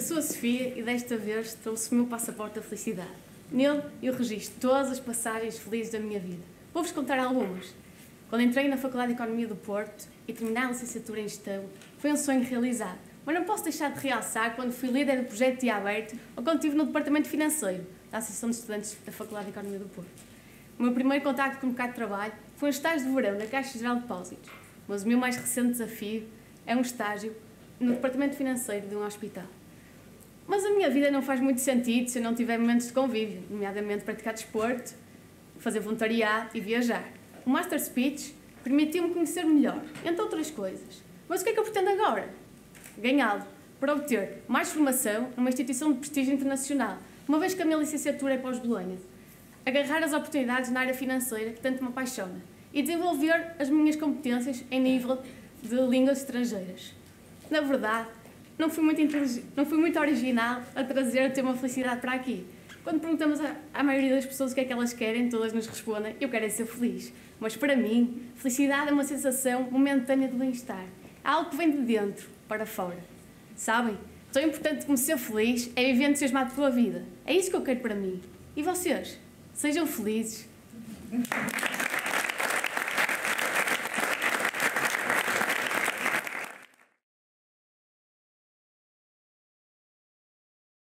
sou a Sofia e desta vez trouxe o meu passaporte da felicidade. Nele eu registro todas as passagens felizes da minha vida. Vou-vos contar algumas. Quando entrei na Faculdade de Economia do Porto e terminei a licenciatura em Gestão, foi um sonho realizado. Mas não posso deixar de realçar quando fui líder do projeto de Aberto ou quando estive no Departamento Financeiro da Associação de Estudantes da Faculdade de Economia do Porto. O meu primeiro contacto com o mercado de trabalho foi um estágio de verão na Caixa Geral de Depósitos, mas o meu mais recente desafio é um estágio no Departamento Financeiro de um hospital. Mas a minha vida não faz muito sentido se eu não tiver momentos de convívio, nomeadamente praticar desporto, fazer voluntariado e viajar. O Master Speech permitiu-me conhecer melhor, entre outras coisas. Mas o que é que eu pretendo agora? Ganhá-lo, para obter mais formação numa instituição de prestígio internacional, uma vez que a minha licenciatura é pós-Bolonha. Agarrar as oportunidades na área financeira que tanto me apaixona e desenvolver as minhas competências em nível de línguas estrangeiras. Na verdade, não fui muito, não fui muito original a trazer o tema felicidade para aqui. Quando perguntamos à, maioria das pessoas o que é que elas querem, todas nos respondem: Eu quero é ser feliz. Mas para mim, felicidade é uma sensação momentânea de bem-estar. Algo que vem de dentro para fora. Sabem? Tão importante como ser feliz é viver entusiasmado pela vida. É isso que eu quero para mim. E vocês? Sejam felizes.